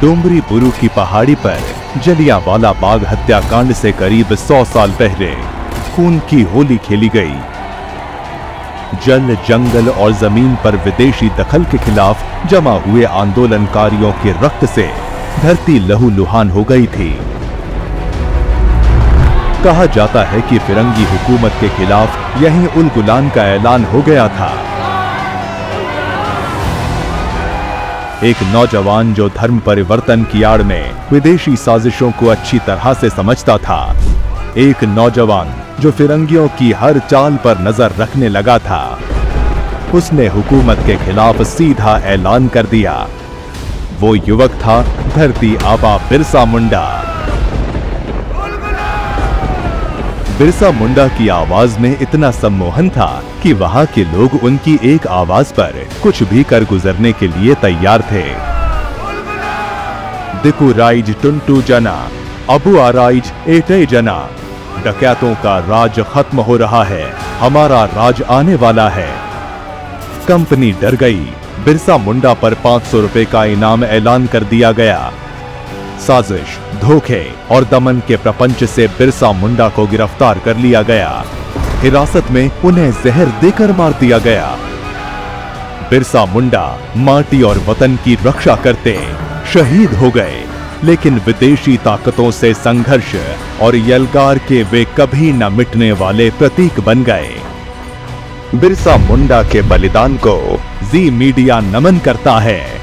डोंगरी बुरु की पहाड़ी पर जलियांवाला बाग हत्याकांड से करीब 100 साल पहले खून की होली खेली गई। जल, जंगल और ज़मीन पर विदेशी दखल के खिलाफ जमा हुए आंदोलनकारियों के रक्त से धरती लहूलुहान हो गई थी। कहा जाता है कि फिरंगी हुकूमत के खिलाफ यही उल गुलान का ऐलान हो गया था। एक नौजवान जो धर्म परिवर्तन की आड़ में विदेशी साजिशों को अच्छी तरह से समझता था। एक नौजवान जो फिरंगियों की हर चाल पर नज़र रखने लगा था। उसने हुकूमत के खिलाफ सीधा ऐलान कर दिया। वो युवक था, धरती आबा बिरसा मुंडा। बिरसा मुंडा की आवाज़ में इतना सम्मोहन था कि वहाँ के लोग उनकी एक आवाज़ पर कुछ भी कर गुजरने के लिए तैयार थे। दिकु राइज टुंटू जना, अबू आराइज एटे जना। डकैतों का राज खत्म हो रहा है, हमारा राज आने वाला है। कंपनी डर गई, बिरसा मुंडा पर 500 रुपए का इनाम ऐलान कर दिया गया। साजिश, धोखे और दमन के प्रपंच से बिरसा मुंडा को गिरफ़्तार कर लिया गया। हिरासत में उन्हें जहर देकर मार दिया गया। बिरसा मुंडा माटी और वतन की रक्षा करते शहीद हो गए, लेकिन विदेशी ताकतों से संघर्ष और यलगार के वे कभी न मिटने वाले प्रतीक बन गए। बिरसा मुंडा के बलिदान को जी मीडिया नमन करता है।